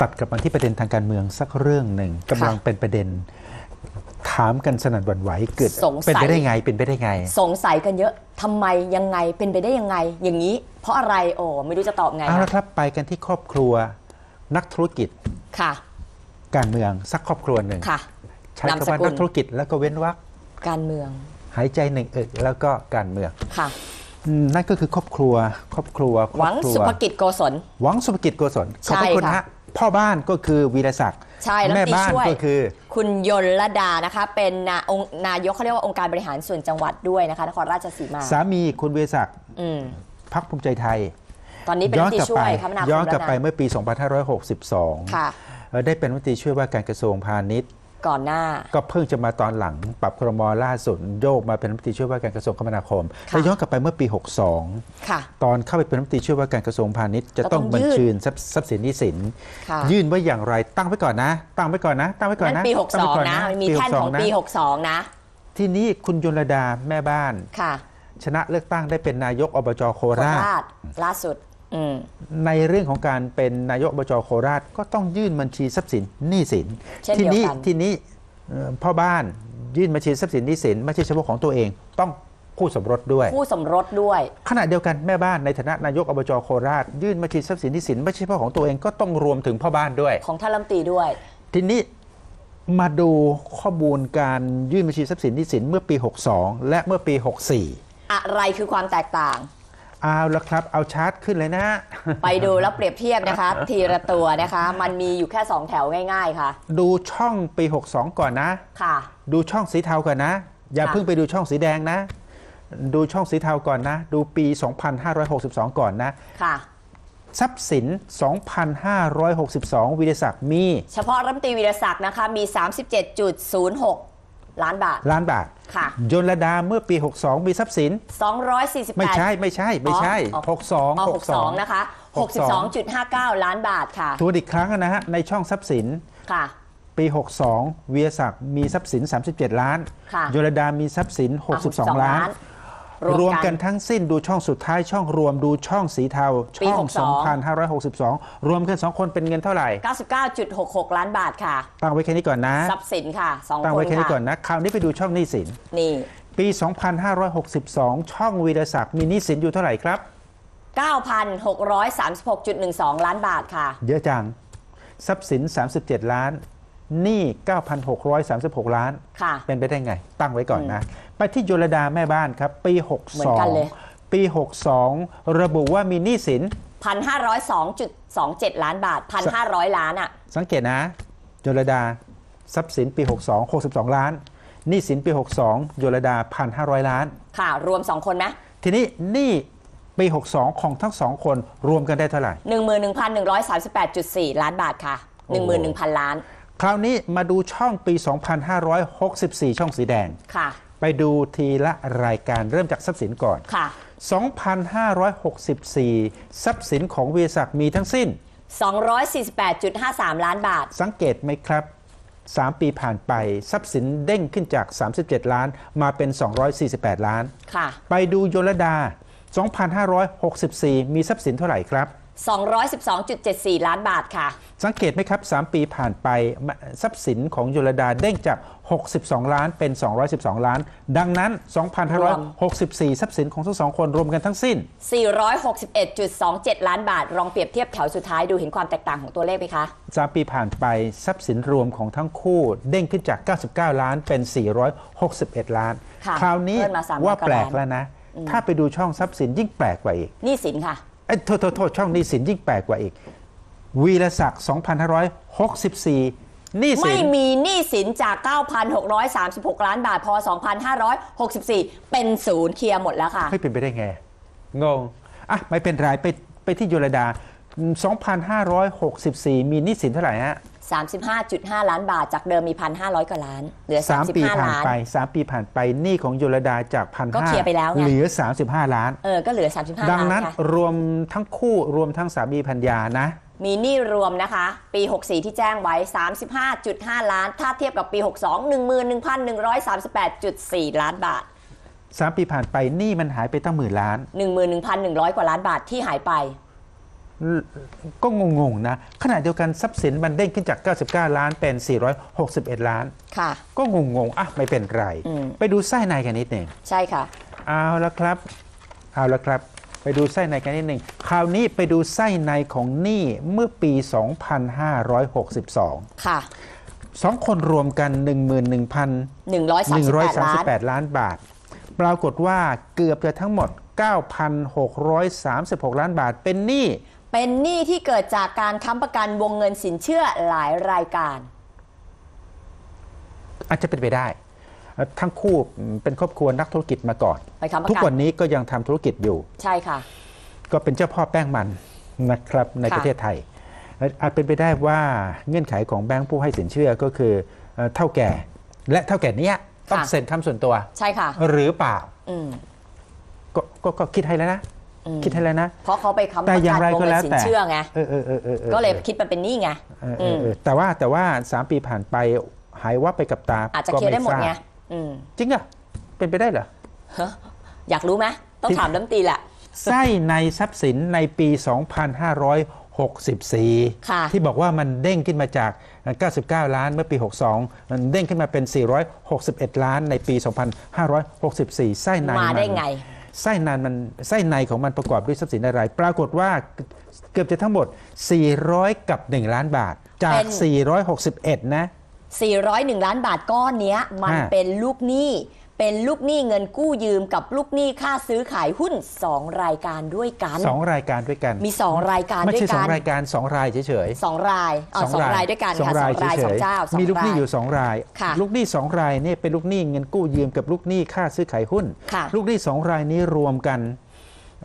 ตัดกลับมาที่ประเด็นทางการเมืองสักเรื่องหนึ่งกำลังเป็นประเด็น ถามกันสนั่นหวั่นไหวเกิดสงสัย เป็นไปได้ไงเป็นไปได้ไง สงสัยกันเยอะทำไมยังไงเป็นไปได้ยังไง อย่างนี้ เพราะอะไรโอ้ไม่รู้จะตอบไงเอาละนะครับไปกันที่ครอบครัวนักธุรกิจค่ะ การเมืองสักครอบครัวหนึ่งค่ะ ใช้นามคำสว่ากุล นักธุรกิจแล้วก็เว้นวรรคการเมืองหายใจหนึ่งเอกแล้วก็การเมืองค่ะ อืมนั่นก็คือครอบครัว ครอบครัวครอบหวังครั สุภกิจโกศล หวังสุภกิจโกศลขอบพระใช่คุณค่ะ ฮะ พ่อบ้านก็คือวีรศักดิ์ใช่แล้วแม่ตีบ้านช่วยก็คือ คุณยนลดานะคะ เป็นนาองค์นายกเขาเรียกว่าองค์การบริหารส่วนจังหวัดด้วยนะคะนครราชสีมา สามีคุณวีรศักดิ์อืมพักภูมิใจไทย ตอนนี้เป็นรัฐมนตรีช่วยคมนาคมย้อนกลับแล้วไปนะเมื่อปี 2562ค่ะเอ่อได้เป็นรัฐมนตรีช่วยว่าการกระทรวงพาณิชย์ ก่อนหน้า ก็เพิ่งจะมาตอนหลังปรับครมล่าสุดโยกมาเป็นรัฐมนตรีช่วยว่าการกระทรวงคมนาคมค่ะแล้วย้อนกลับไปเมื่อปีค่ะ62 ตอนเข้าไปเป็นรัฐมนตรีช่วยว่าการกระทรวงพาณิชย์จะก็ต้ต้อองงบัญยื่นชีทรัพย์ทรัพย์สินหนี้สินค่ะยื่นไว้อย่างไรตั้งไว้ก่อนนะ ตั้งไว้ก่อนนะ ตั้งไว้ก่อนนั่นะนปีตั้งไว้ก่อ62 นะมันมีแท่นของปี 62 นะ ทีนี้คุณยนรดาแม่บ้านค่ะชนะเลือกตั้งได้เป็นนายกอบจโคโคราชราชล่าสุดอืม ในเรื่องของการเป็นนายกอบจโคราชก็ต้องยื่นบัญชีทรัพย์สินหนี้สินเช่นทีนี้เดียวกันทีนี้เอ่อพ่อบ้านยื่นบัญชีทรัพย์สินหนี้สินไม่ใช่เฉพาะของตัวเอง ต้องคู่สมรสด้วย คู่สมรสด้วย ขณะเดียวกันแม่บ้านในฐานะนายกอบจโคราช ยื่นบัญชีทรัพย์สินหนี้สินไม่ใช่เฉพาะของตัวเองก็ต้องรวมถึงพ่อบ้านด้วย ของท่านรัฐมนตรีด้วย ทีนี้มาดูข้อมูลการยื่นบัญชีทรัพย์สินหนี้สินเมื่อปี 62 และเมื่อปี 64 อะไรคือความแตกต่าง เอาละครับเอาชาร์ตขึ้นเลยนะไปดูแล้วเปรียบเทียบนะคะ ทีละตัวนะคะ มันมีอยู่แค่ 2 แถวง่าย ๆ ค่ะ ดูช่องปี 62 ก่อนนะ ค่ะ ดูช่องสีเทาก่อนนะ อย่าค่ะเพิ่งไปดูช่องสีแดงนะ ดูช่องสีเทาก่อนนะ ดูปี 2562 ก่อนนะ ค่ะ ทรัพย์สิน 2,562 วิทยาศักดิ์มี เฉพาะรัฐมนตรีวีรศักดิ์นะคะมี 37.06 ล้านบาท ล้านบาท ค่ะ ยนรดาเมื่อปี 62 มีทรัพย์สิน 248 ไม่ใช่ไม่ใช่ไม่ใช่ อ๋ออ๋อ62 62 นะคะ 62.59 ล้านบาทค่ะทวนอีกครั้งนะฮะในช่องทรัพย์สิน ค่ะ ปี 62วิทยาศักดิ์มีทรัพย์สิน 37 ล้าน ค่ะยนรดามีทรัพย์สิน 62ล้าน รวมกันทั้งสิ้นดูช่องสุดท้ายช่องรวมดูช่องสีเทาปีช่อง62 2,562 รวมกัน 2 คนเป็นเงินเท่าไหร่ 99.66 ล้านบาทค่ะ ตั้งไว้แค่นี้ก่อนนะทรัพย์สินค่ะสองตั้งคไว้นแค่นี้ก่อนค่ะนะคราวนี้ไปดูช่องหนี้สินนี่ปี 2562 ช่องวีรศักดิ์มีหนี้สินอยู่เท่าไหร่ครับ 9,636.12 ล้านบาทค่ะ เยอะจังทรัพย์สิน 37 ล้าน หนี้ 9,636 ล้าน ค่ะเป็นไปได้ไง ตั้งไว้ก่อนนะ ไปที่ยลดาแม่บ้านครับ ปี เหมือนกันเลย 62 ปี 62 ระบุว่ามีหนี้สิน1,502.27ล้านบาท1,500ล้านอะ สังเกตนะยลดาทรัพย์สินปี 62 62 ล้านหนี้สินปี 62ยลดา 1,500 ล้าน ค่ะ รวม2คนไหมทีนี้หนี้ปี 62 ของทั้งสองคนรวมกันได้เท่าไหร่11,138.4ล้านบาทค่ะโอ้โห11,000ล้าน คราวนี้มาดูช่องปี 2564 ช่องสีแดง ค่ะ ไปดูทีละรายการเริ่มจากทรัพย์สินก่อน ค่ะ 2,564 ทรัพย์สินของวีรศักดิ์มีทั้งสิ้น 248.53 ล้านบาท สังเกตไหมครับ 3 ปีผ่านไปทรัพย์สินเด้งขึ้นจาก 37 ล้านมาเป็น 248 ล้าน ค่ะ ไปดูโยลดา 2,564 มีทรัพย์สินเท่าไหร่ครับ 212.74 ล้านบาทค่ะ สังเกตไหมครับ 3 ปีผ่านไปทรัพย์สินของโยลดาเด้งจาก 62 ล้านเป็น 212 ล้าน ดังนั้น 2,564 ทรัพย์สินของทั้งสองคนรวมกันทั้งสิ้น 461.27 ล้านบาทลองเปรียบเทียบแถวสุดท้ายดูเห็นความแตกต่างของตัวเลขไหมคะ 3 ปีผ่านไปทรัพย์สินรวมของทั้งคู่ เด้งขึ้นจาก 99 ล้านเป็น 461 ล้านค่ะคราวนี้เพิ่มมา300ว่าแปลกกว่าล้านแล้วนะ ถ้าไปดูช่องทรัพย์สินยิ่งแปลกกว่าอีกหนี่สินค่ะ เอ้ยโทษโทษโทษช่องหนี้สินยิ่งแปลกกว่าอีก วีรศักดิ์2,564หนี้สิไม่นมีหนี้สินจาก 9,636 ล้านบาท พอ 2,564 เป็นศูนย์เคลียร์หมดแล้วค่ะ ไม่เป็นไปได้ไง งง อะ ไม่เป็นไรไปไปที่โยลดา 2,564 มีหนี้สินเท่าไหร่ฮะ 35.5 ล้านบาท จากเดิมมี 1,500 กว่าล้าน เหลือ สามปี35 ผ่านล้าน ไปสามปีผ่านไปหนี้ของโยลดาจากพันก็เคลียร์ไปแล้วไง เหลือ 35 ล้าน เออ ก็เหลือ 35 ดังล้านนั้นค่ะ รวมทั้งคู่รวมทั้งสามีพัญญานะ มีหนี้รวมนะคะ ปี 64 ที่แจ้งไว้ 35.5 ล้าน ถ้าเทียบกับปี 62 11,138.4 ล้านบาท3ปีผ่านไปหนี้มันหายไปตั้งหมื่นล้าน 11,100 กว่าล้านบาทที่หายไป ก็งงๆนะขณะเดียวกันทรัพย์สินมันเด้งขึ้นจาก 99 ล้านเป็น 461 ล้าน ค่ะ ก็งงๆอะไม่เป็นไร อืม ไปดูไส้ในกันนิดหนึ่งใช่ค่ะ เอาละครับเอาละครับ ไปดูไส้ในกันนิดหนึ่งคราวนี้ไปดูไส้ในของหนี้เมื่อปี 2562 ค่ะ สองคนรวมกัน11,138 138 ล้านล้านบาท ปรากฏว่าเกือบจะทั้งหมด 9,636 ล้านบาทเป็นหนี้ เป็นหนี้ที่เกิดจากการค้ำประกันวงเงินสินเชื่อหลายรายการ อาจจะเป็นไปได้เอ่อทั้งคู่เป็นครอบครัวนักธุรกิจมาก่อน ไปค้ำประกัน ทุกวันนี้ก็ยังทำธุรกิจอยู่ ใช่ค่ะ ก็เป็นเจ้าพ่อแป้งมันนะครับในค่ะประเทศไทยเอ่ออาจเป็นไปได้ว่าเงื่อนไขของแบงค์ผู้ให้สินเชื่อก็คือเอ่อเท่าแก่ และเท่าแก่เนี้ยต้องเซ็นคำส่วนตัว ใช่ค่ะ หรือเปล่าอืมกก็ก็คิดให้แล้วนะอืม คิดให้แล้วนะ เพราะเขาไปค้ำปแต่ระอย่ากังนไรวงก็เงิแล้วนสินแต่เชื่อไงเออเออเออออออก็เลยคิดมันเป็นหนี้ไงเออเออเออแต่ว่าแต่ว่า3ปีผ่านไปหายวับไปกับตาอาจจะก็เคลียร์ได้หมดทราบไงอืมจริงอะเป็นไปได้เหรอฮะอยากรู้ไหมต้องถามน้ำตีแหละไส้ในทรัพย์สินในปี 2564ค่ะที่บอกว่ามันเด้งขึ้นมาจาก 99 ล้านเมื่อปี 62 มันเด้งขึ้นมาเป็น 461 ล้านในปี 2564 ไส้ในมาได้นไง ไส้ในมันไส้ในของมันประกอบด้วยทรัพย์สินอะไร ปรากฏว่าเกือบจะทั้งหมด 400 กับ 1 ล้านบาท จากเป็น461 นะ 401 ล้านบาทก้อนเนี้ยมันฮะเป็นลูกหนี้ เป็นลูกหนี้เงินกู้ยืมกับลูกหนี้ค่าซื้อขายหุ้น 2 รายการด้วยกัน สองรายการด้วยกันมี 2 รายการไม่ด้วใช่ยสอกังนรายการสองรายเฉยๆสองรายอ๋อสองรายด้วยกันสองค่ะสราอยงรายเฉสองยเจ้าสองๆมีลูกหนี้รายอยู่สองราย ค่ะลูกหนี้สองรายเนี่ยเป็นลูกหนี้เงินกู้ยืมกับลูกหนี้ค่าซื้อขายหุ้น ค่ะ ลูกหนี้สองรายนี้รวมกัน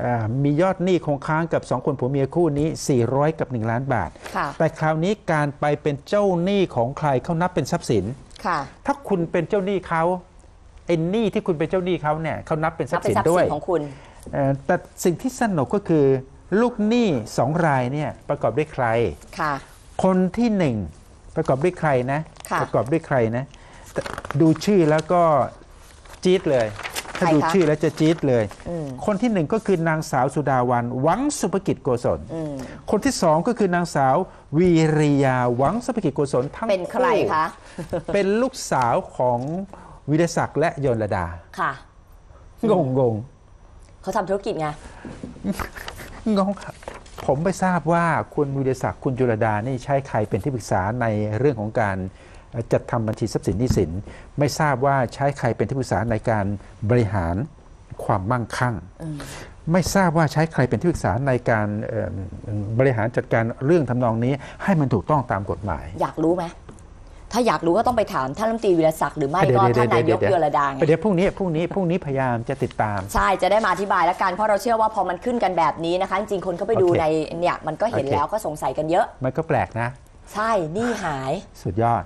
อ่ามียอดหนี้คงค้างกับสองคนผัวเมียคู่นี้ 400 กับ 1 ล้านบาท ค่ะแต่คราวนี้การไปเป็นเจ้าหนี้ของใครเขานับเป็นทรัพย์สิน ค่ะ ถ้าคุณเป็นเจ้าหนี้เขา ไอ้หนี้ที่คุณเป็นเจ้าหนี้เขาเนี่ยเขานับเป็นทรันับพย์เป็นสินทรัพย์ด้วสิยนของคุณเอ่อแต่สิ่งที่สนุกก็คือ ลูกหนี้สองรายเนี่ยประกอบด้วยใครค่ะ คนที่หนึ่งประกอบด้วยใครนะค่ะประกอบด้วยใครนะแต่ดูชื่อแล้วก็จี๊ดเลย ถ้าใครดูคะชื่อแล้วจะจี๊ดเลยอืมคนที่หนึ่งก็คือนางสาวสุดาวันหวังสุภกิจโกศลอืมคนที่สองก็คือนางสาววีริยาหวังสุภกิจโกศลทั้งเป็นใครคู่คะเป็นลูกสาวของ วิรศักดิ์และยนรดา ค่ะ งงงงเขาทำธุรกิจไง งงผมไม่ทราบว่าคุณวิรศักดิ์คุณจุลดานี่ใช้ใครเป็นที่ปรึกษาในเรื่องของการเอ่อจัดทำบัญชีทรัพย์สินหนี้สิน ไม่ทราบว่าใช้ใครเป็นที่ปรึกษาในการบริหารความมั่งคั่ง ไม่ทราบว่าใช้ใครเป็นที่ปรึกษาในการเอิ่มบริหารจัดการเรื่องทำนองนี้ให้มันถูกต้องตามกฎหมาย อยากรู้ไหม ถ้าอยากรู้ก็ต้องไปถามท่านรัฐมนตรีวิรศักดิ์หรือไม่เดี๋ยวก็เดี๋ยวท่านนายกเดี๋ยวเยอรดาไงเดี๋ยวพรุ่งนี้พรุ่งนี้พรุ่งนี้พยายามจะติดตาม ใช่จะได้มาอธิบายแล้วกันเพราะเราเชื่อว่าพอมันขึ้นกันแบบนี้นะคะ จริงๆคนเข้าไปดูโอเคในเนี่ยมันก็เห็นโอเคแล้วก็สงสัยกันเยอะ มันก็แปลกนะ ใช่หนี่หายสุดยอด